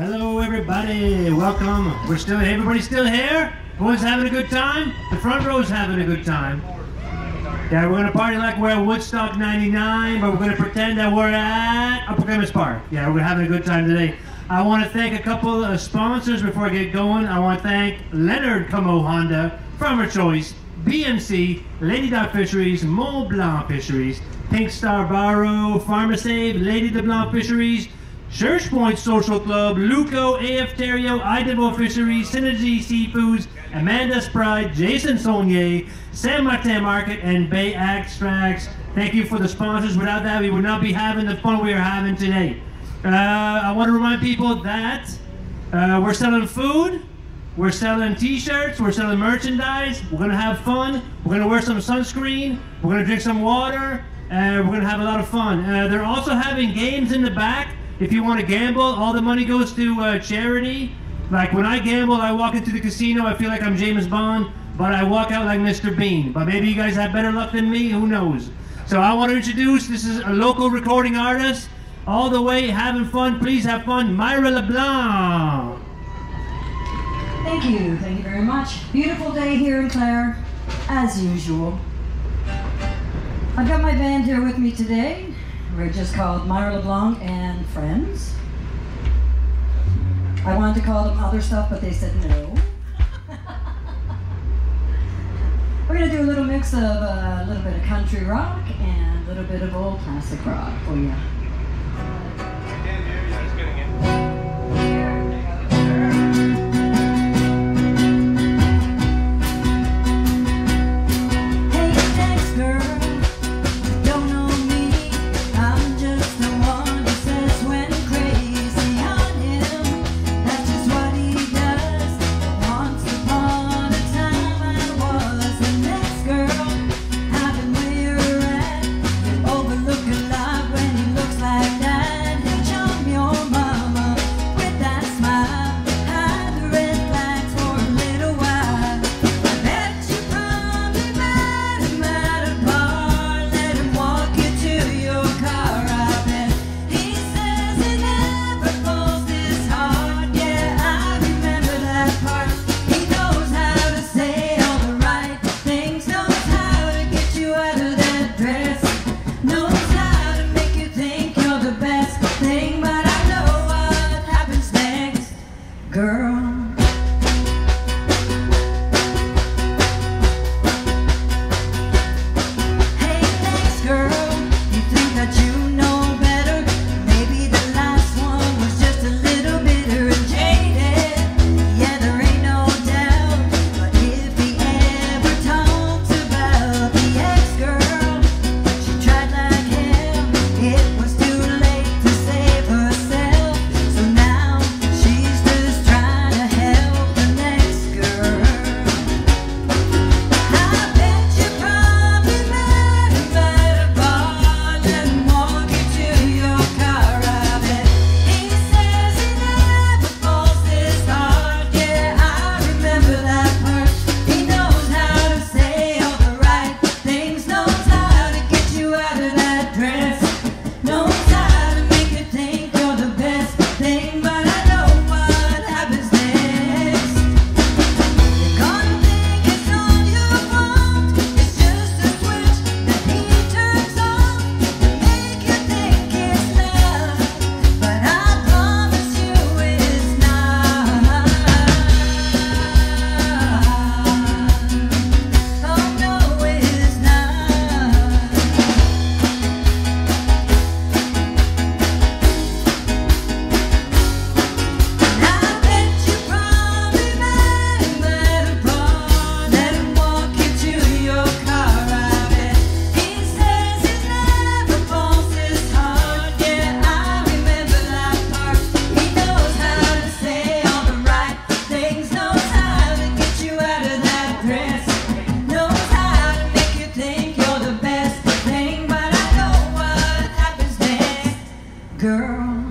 Hello, everybody. Welcome. We're still here. everybody's still here. Everyone's having a good time. The front row's having a good time. Yeah, we're gonna party like we're at Woodstock '99, but we're gonna pretend that we're at Upper Clements Park. Yeah, we're having a good time today. I want to thank a couple of sponsors before I get going. I want to thank Leonard Comeau Honda, Farmer Choice, BMC, Lady Dog Fisheries, Mont Blanc Fisheries, Pink Star Barrow, Pharmasave, Lady de Blanc Fisheries, Church Point Social Club, Luco, AF Theriault, Idaho Fisheries, Synergy Seafoods, Amanda Sprite, Jason Saulnier, San Martin Market, and Bay Extracts. Thank you for the sponsors. Without that, we would not be having the fun we are having today. Uh, I want to remind people that uh, we're selling food, we're selling t-shirts, we're selling merchandise, we're going to have fun, we're going to wear some sunscreen, we're going to drink some water, and we're going to have a lot of fun. Uh, they're also having games in the back. If you want to gamble, all the money goes to uh, charity. Like when I gamble, I walk into the casino, I feel like I'm James Bond, but I walk out like Mr. Bean. But maybe you guys have better luck than me, who knows? So I want to introduce, this is a local recording artist all the way having fun. Please have fun, Myra LeBlanc. Thank you, thank you very much. Beautiful day here in Clare, as usual. I've got my band here with me today. We're just called Myra LeBlanc and Friends. I wanted to call them other stuff, but they said no. We're gonna do a little mix of uh, a little bit of country rock and a little bit of old classic rock for you. girl.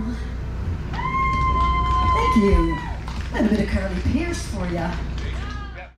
Thank you.